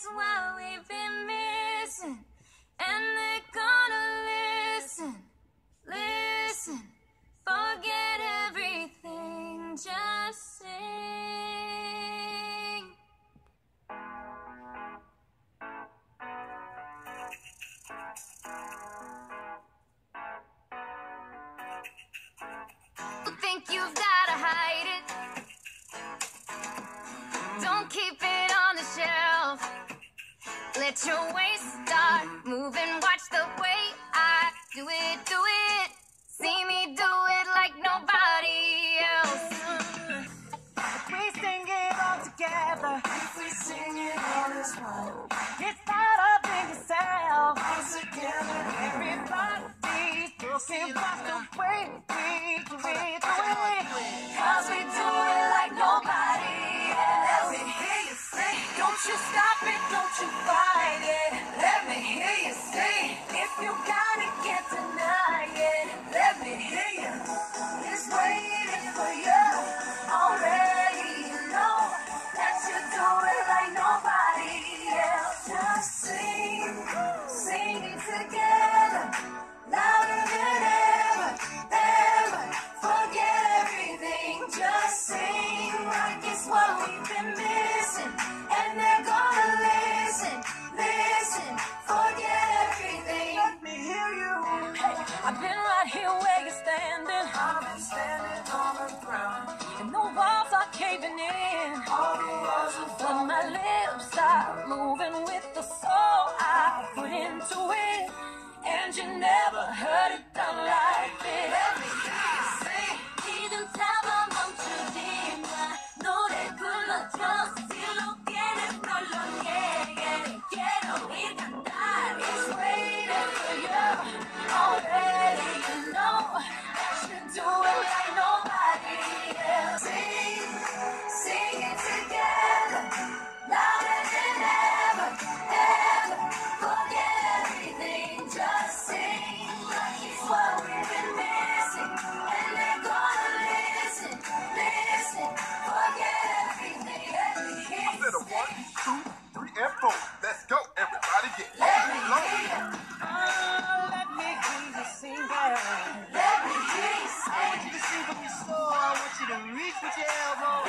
it's what we've been missing. And they're gonna listen, listen. Forget everything, just sing. You think you've gotta hide it. Don't keep it on the shelf. Let your waist start moving. Watch the way I do it, do it. See me do it like nobody else. If we sing it all together, if we sing it all as one, it's not up in yourself. All together, everybody, looking what's the way moving But my lips are moving with you never heard it done like. reach with your elbow.